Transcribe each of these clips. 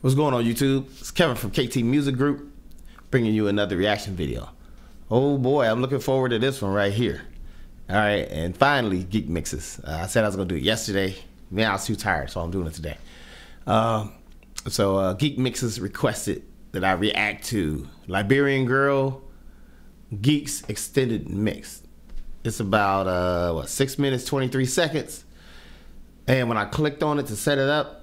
What's going on YouTube? It's Kevin from KT Music Group bringing you another reaction video. Oh boy, I'm looking forward to this one right here. All right, and finally, Gek Mixes. Uh, I said I was gonna do it yesterday. Man, I was too tired, so I'm doing it today. Um, so uh, Gek Mixes requested that I react to Liberian Girl Gek's Extended Mix. It's about uh, what six minutes, 23 seconds. And when I clicked on it to set it up,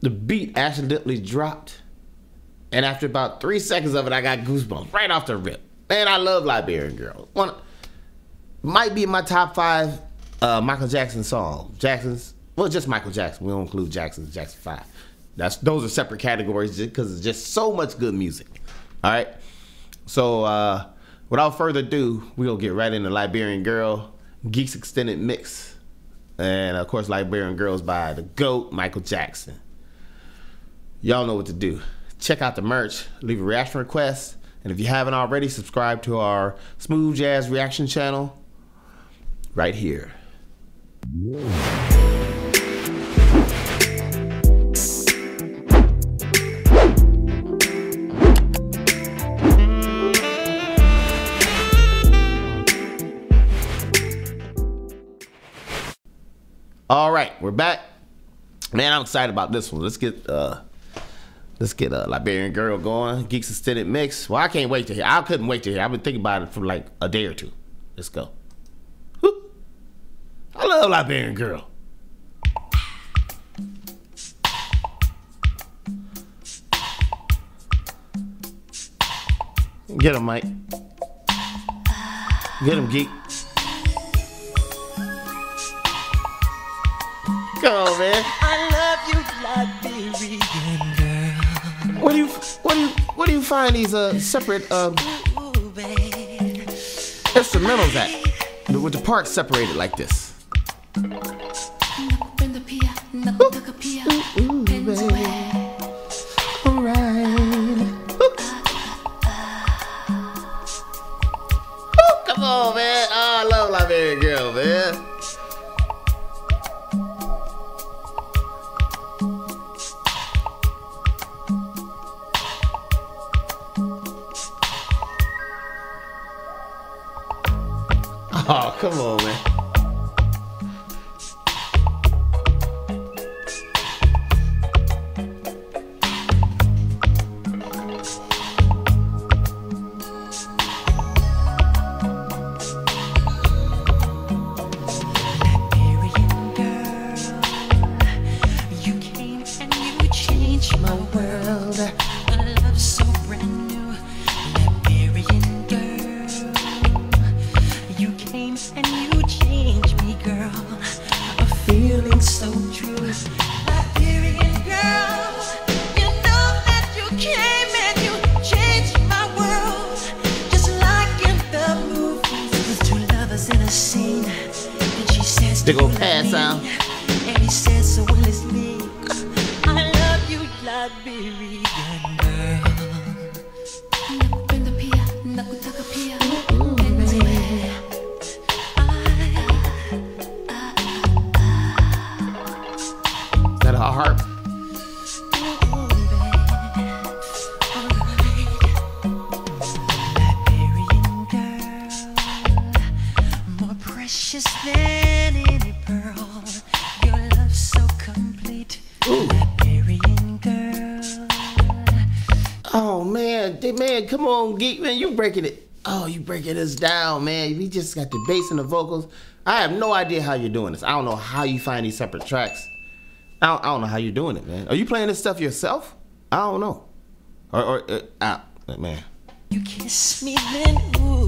the beat accidentally dropped. And after about three seconds of it, I got goosebumps right off the rip. Man, I love Liberian Girl. One might be my top five uh, Michael Jackson song. Jackson's well, just Michael Jackson. We don't include Jackson's Jackson Five. That's those are separate categories because it's just so much good music. All right. So uh, without further ado, we gonna get right into Liberian Girl Gek's Extended Mix, and of course, Liberian Girls by the GOAT Michael Jackson y'all know what to do. Check out the merch, leave a reaction request, and if you haven't already, subscribe to our Smooth Jazz Reaction channel right here. All right, we're back. Man, I'm excited about this one. Let's get uh Let's get a Liberian Girl going. Gek's Extended Mix. Well, I can't wait to hear. I couldn't wait to hear. I've been thinking about it for like a day or two. Let's go. Woo. I love Liberian Girl. Get him, Mike. Get him, Gek. Come on, man. Find these uh separate um instrumentals at? With the parts separated like this. Oh, come on, man. Big old pass out. And he says, so will it's me. I love you, Liberian Is Oh man, man, come on, Gek man, you breaking it. Oh, you breaking this down, man. We just got the bass and the vocals. I have no idea how you're doing this. I don't know how you find these separate tracks. I don't, I don't know how you're doing it, man. Are you playing this stuff yourself? I don't know. Or, or uh, uh, man. You kiss me, then ooh,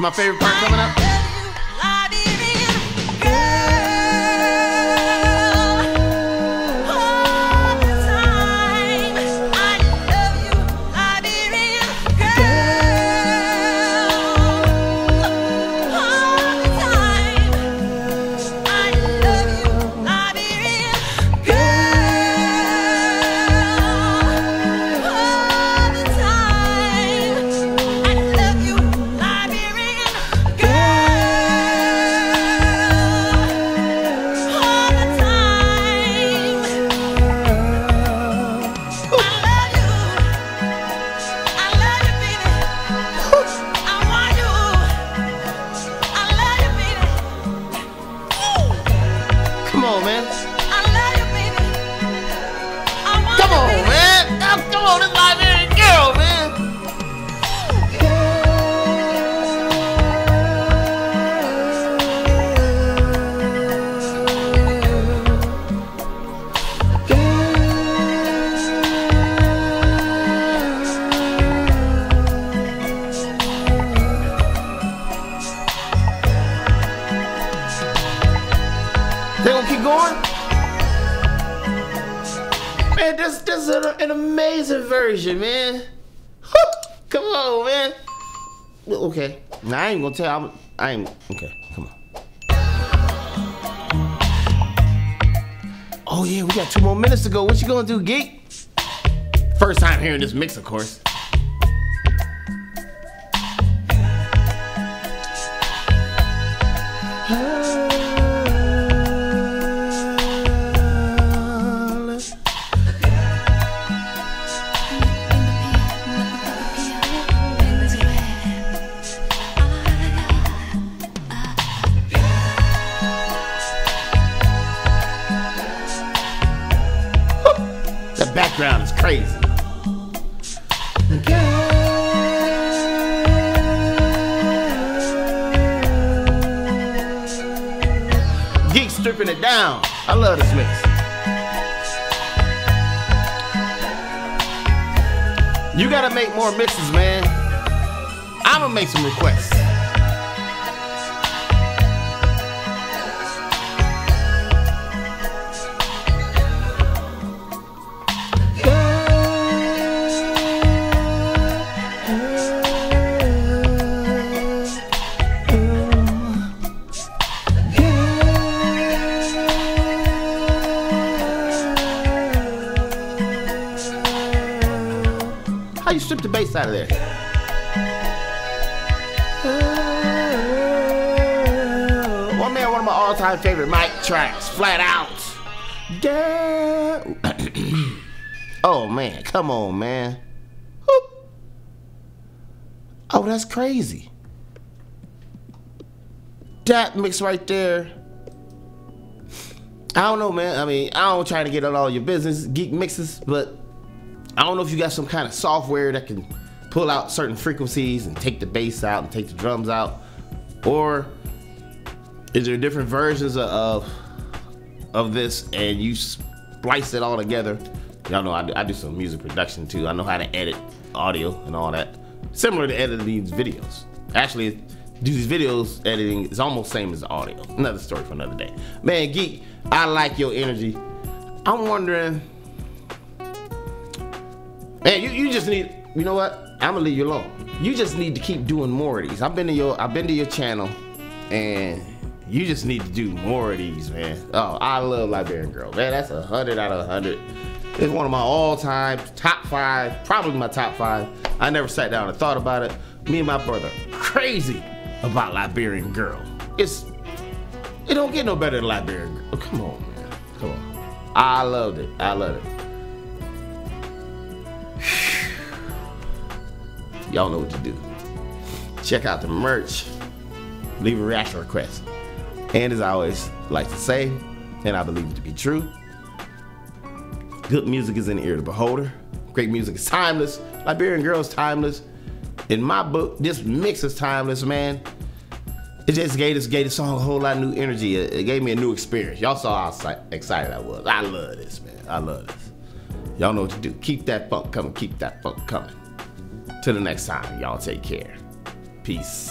my favorite part coming up. They gonna keep going? Man, this this is an, an amazing version, man. Come on, man. Okay, now I ain't gonna tell. I'm, I ain't. Okay, come on. Oh yeah, we got two more minutes to go. What you gonna do, Gek? First time hearing this mix, of course. The crazy. Gek stripping it down. I love this mix. You gotta make more mixes, man. I'm gonna make some requests. One man, one of my all-time favorite mic tracks, flat out. Oh man, come on, man. Oh, that's crazy. That mix right there. I don't know, man. I mean, I don't try to get on all your business, Gek mixes, but I don't know if you got some kind of software that can pull out certain frequencies and take the bass out and take the drums out, or is there different versions of of, this and you splice it all together? Y'all know I do, I do some music production too. I know how to edit audio and all that, similar to editing these videos. Actually, do these videos editing is almost same as audio. Another story for another day. Man, Gek, I like your energy. I'm wondering. Man, you, you just need you know what? I'm gonna leave you alone. You just need to keep doing more of these. I've been to your I've been to your channel and you just need to do more of these, man. Oh, I love Liberian Girl. Man, that's a hundred out of a hundred. It's one of my all-time top five, probably my top five. I never sat down and thought about it. Me and my brother, crazy about Liberian Girl. It's it don't get no better than Liberian Girl. Come on, man. Come on. I loved it. I love it. Y'all know what to do. Check out the merch. Leave a reaction request. And as I always like to say, and I believe it to be true, good music is in the ear of the beholder. Great music is timeless. Liberian Girl is timeless. in my book, this mix is timeless, man. It just gave this gave the song a whole lot of new energy. It, it gave me a new experience. Y'all saw how excited I was. I love this, man. I love this. Y'all know what to do. Keep that funk coming. Keep that funk coming. Till the next time, y'all take care. Peace.